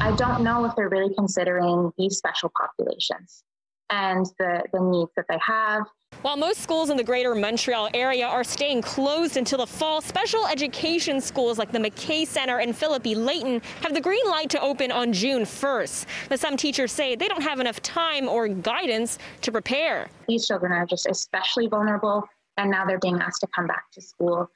I don't know if they're really considering these special populations and the, the needs that they have. While most schools in the greater Montreal area are staying closed until the fall, special education schools like the McKay Center and Philip E. Layton have the green light to open on June 1st. But some teachers say they don't have enough time or guidance to prepare. These children are just especially vulnerable, and now they're being asked to come back to school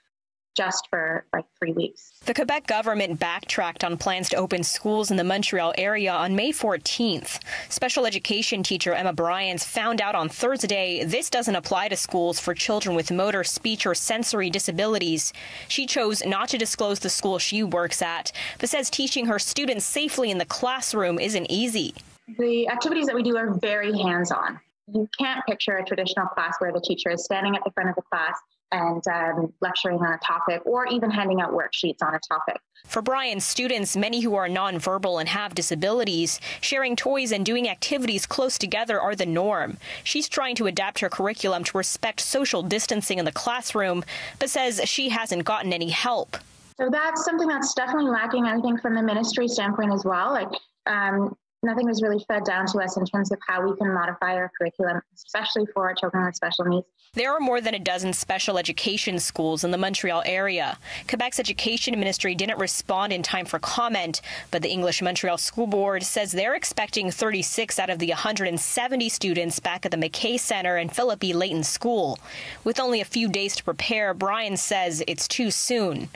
just for like three weeks. The Quebec government backtracked on plans to open schools in the Montreal area on May 14th. Special education teacher Emma Bryans found out on Thursday this doesn't apply to schools for children with motor, speech, or sensory disabilities. She chose not to disclose the school she works at, but says teaching her students safely in the classroom isn't easy. The activities that we do are very hands on. You can't picture a traditional class where the teacher is standing at the front of the class and um, lecturing on a topic or even handing out worksheets on a topic. For Brian, students, many who are nonverbal and have disabilities, sharing toys and doing activities close together are the norm. She's trying to adapt her curriculum to respect social distancing in the classroom, but says she hasn't gotten any help. So that's something that's definitely lacking, I think, from the ministry standpoint as well. Like, um, nothing was really fed down to us in terms of how we can modify our curriculum, especially for our children with special needs. There are more than a dozen special education schools in the Montreal area. Quebec's education ministry didn't respond in time for comment, but the English Montreal School Board says they're expecting 36 out of the 170 students back at the McKay Center and Philip E. Layton School. With only a few days to prepare, Brian says it's too soon.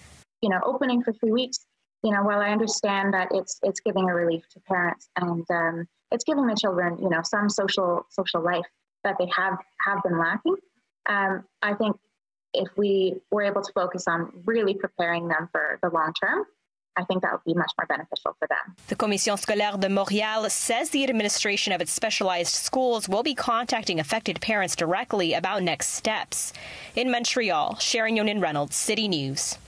You know, opening for three weeks you know, while I understand that it's it's giving a relief to parents and um, it's giving the children, you know, some social social life that they have have been lacking, um, I think if we were able to focus on really preparing them for the long term, I think that would be much more beneficial for them. The Commission Scolaire de Montréal says the administration of its specialized schools will be contacting affected parents directly about next steps. In Montreal, Sharon Yonan-Renold, City News.